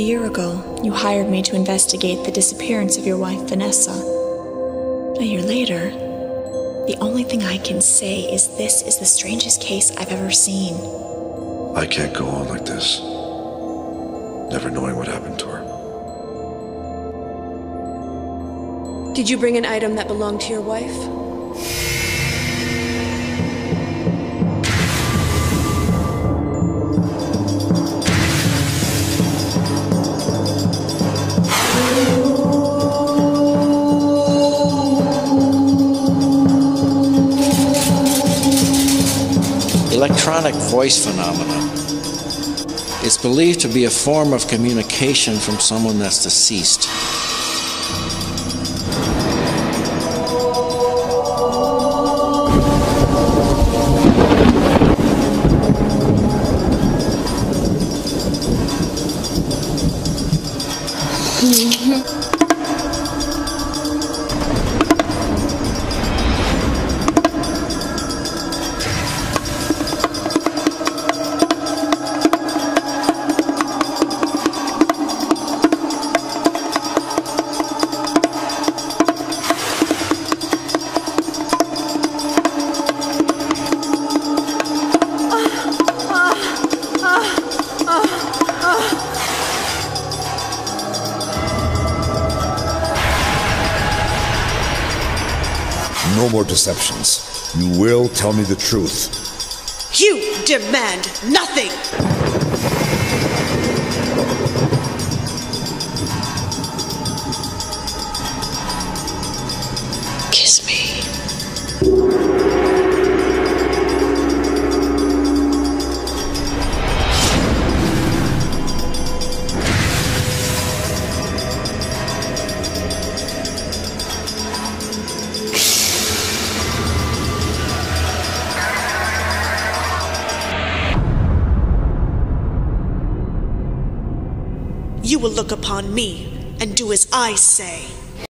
year ago, you hired me to investigate the disappearance of your wife, Vanessa. A year later, the only thing I can say is this is the strangest case I've ever seen. I can't go on like this. Never knowing what happened to her. Did you bring an item that belonged to your wife? Electronic voice phenomena is believed to be a form of communication from someone that's deceased. Mm-hmm. No more deceptions. You will tell me the truth. You demand nothing! You will look upon me and do as I say.